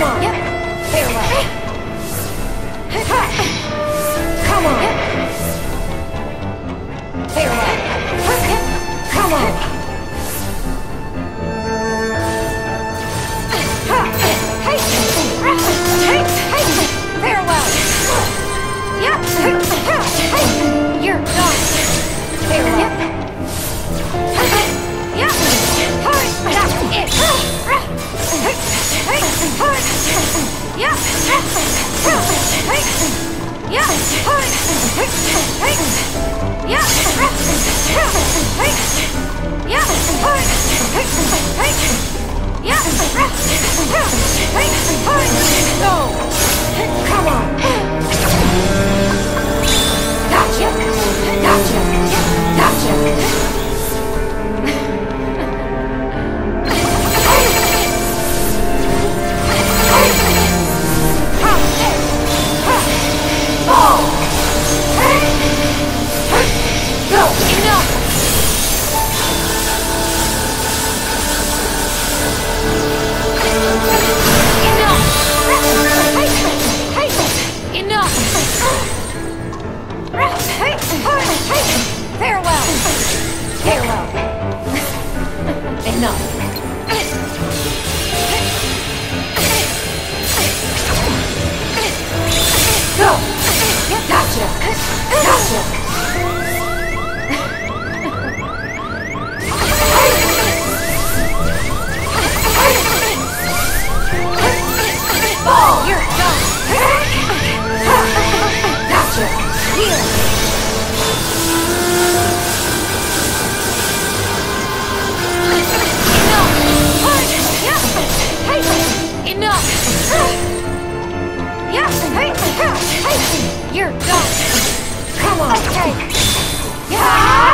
Come on. Yep. Farewell. Come on. Farewell. Come on. Come Farewell! Farewell! Enough! Go! Gotcha! Gotcha! Okay. Yeah.